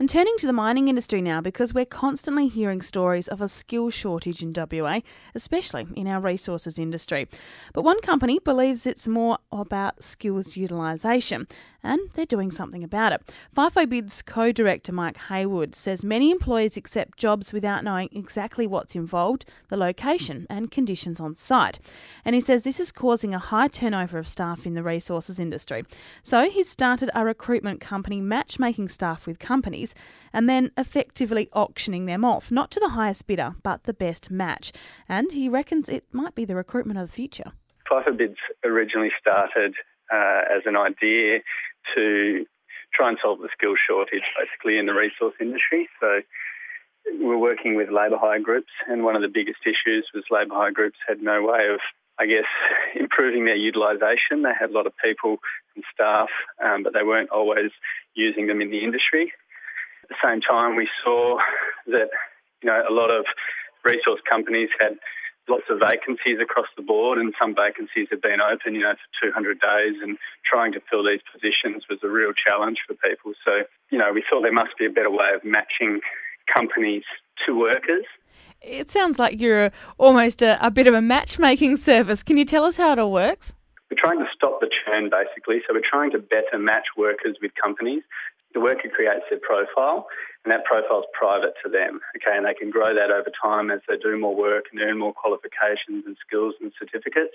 And turning to the mining industry now, because we're constantly hearing stories of a skill shortage in WA, especially in our resources industry. But one company believes it's more about skills utilisation, and they're doing something about it. FIFO Bid's co director Mike Haywood says many employers accept jobs without knowing exactly what's involved, the location, and conditions on site. And he says this is causing a high turnover of staff in the resources industry. So he's started a recruitment company matchmaking staff with companies and then effectively auctioning them off, not to the highest bidder, but the best match. And he reckons it might be the recruitment of the future. FIFO Bids originally started uh, as an idea to try and solve the skills shortage basically in the resource industry. So we're working with labour hire groups, and one of the biggest issues was labour hire groups had no way of, I guess, improving their utilisation. They had a lot of people and staff, um, but they weren't always using them in the industry At the same time, we saw that you know a lot of resource companies had lots of vacancies across the board, and some vacancies have been open, you know, for 200 days, and trying to fill these positions was a real challenge for people. So, you know, we thought there must be a better way of matching companies to workers. It sounds like you're almost a, a bit of a matchmaking service. Can you tell us how it all works? We're trying to stop the churn, basically. So we're trying to better match workers with companies the worker creates their profile, and that profile is private to them. Okay, and they can grow that over time as they do more work and earn more qualifications and skills and certificates.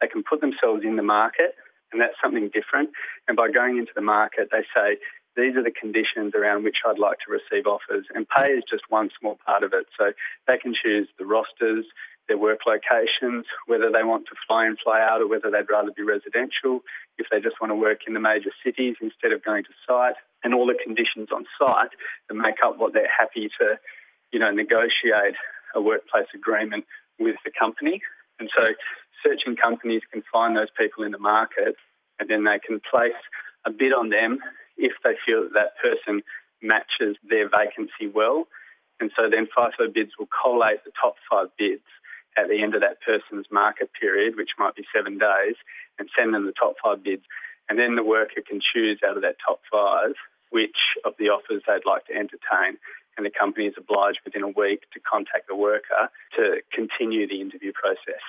They can put themselves in the market, and that's something different. And by going into the market, they say, these are the conditions around which I'd like to receive offers. And pay is just one small part of it. So they can choose the rosters, their work locations, whether they want to fly in, fly out, or whether they'd rather be residential, if they just want to work in the major cities instead of going to site, and all the conditions on site that make up what they're happy to, you know, negotiate a workplace agreement with the company. And so searching companies can find those people in the market and then they can place a bid on them if they feel that that person matches their vacancy well. And so then FIFO bids will collate the top five bids at the end of that person's market period, which might be seven days, and send them the top five bids. And then the worker can choose out of that top five which of the offers they'd like to entertain. And the company is obliged within a week to contact the worker to continue the interview process.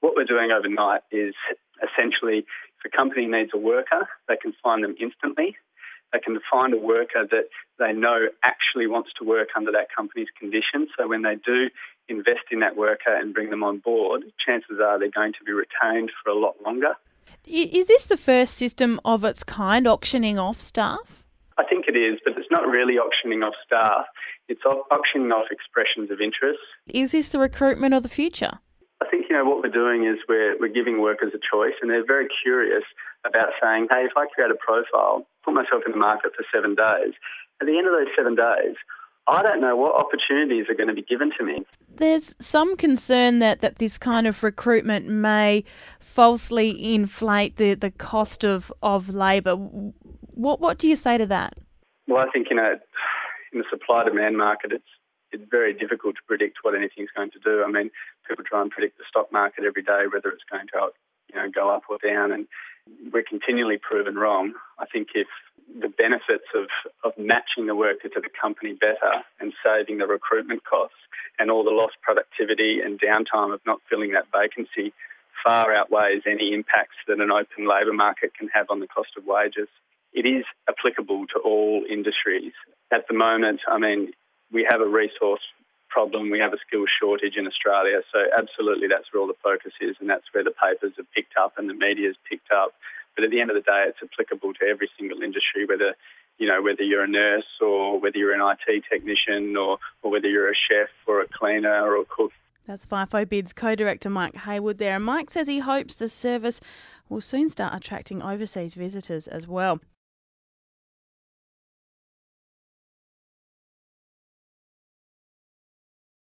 What we're doing overnight is essentially if a company needs a worker, they can find them instantly. They can find a worker that they know actually wants to work under that company's conditions. So when they do invest in that worker and bring them on board, chances are they're going to be retained for a lot longer. Is this the first system of its kind auctioning off staff? I think it is, but it's not really auctioning off staff. It's auctioning off expressions of interest. Is this the recruitment of the future? I think you know what we're doing is we're we're giving workers a choice, and they're very curious about saying, "Hey, if I create a profile, put myself in the market for seven days, at the end of those seven days, I don't know what opportunities are going to be given to me. There's some concern that, that this kind of recruitment may falsely inflate the, the cost of, of labour. What what do you say to that? Well, I think you know, in the supply demand market, it's it's very difficult to predict what anything's going to do. I mean, people try and predict the stock market every day, whether it's going to uh, you know go up or down, and we're continually proven wrong. I think if the benefits of, of matching the worker to the company better and saving the recruitment costs and all the lost productivity and downtime of not filling that vacancy far outweighs any impacts that an open labour market can have on the cost of wages. It is applicable to all industries. At the moment, I mean, we have a resource problem, we have a skill shortage in Australia, so absolutely that's where all the focus is and that's where the papers have picked up and the media's picked up. But at the end of the day, it's applicable to every single industry, whether you know whether you're a nurse or whether you're an IT technician or, or whether you're a chef or a cleaner or a cook. That's FIFO Bids co-director Mike Haywood there. And Mike says he hopes the service will soon start attracting overseas visitors as well.